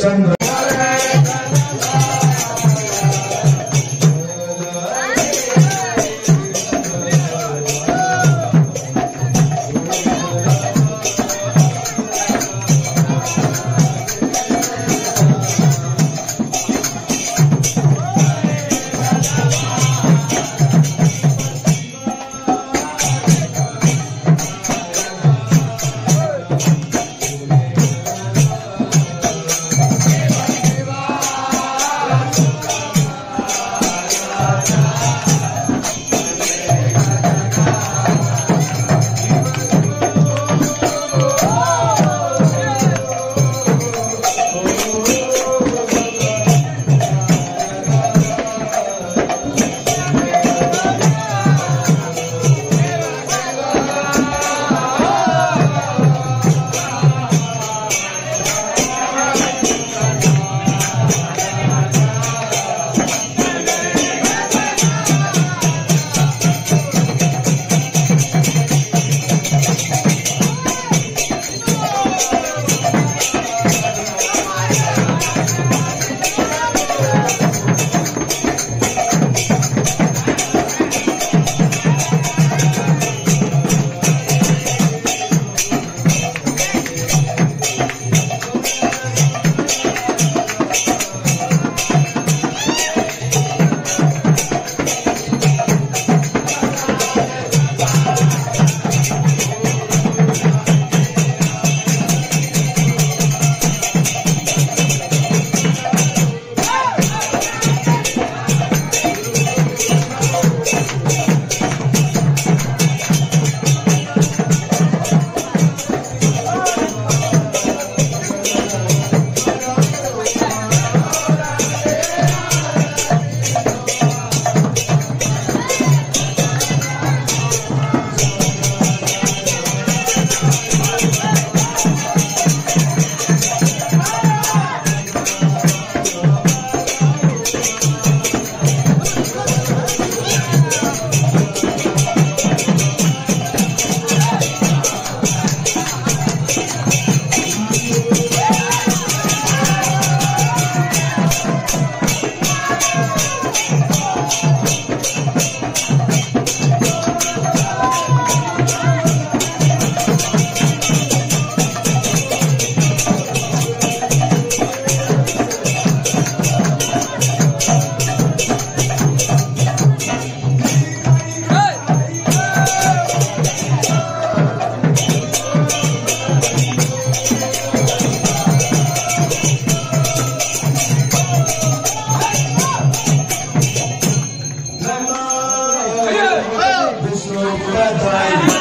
Chandra Thank you. Bye.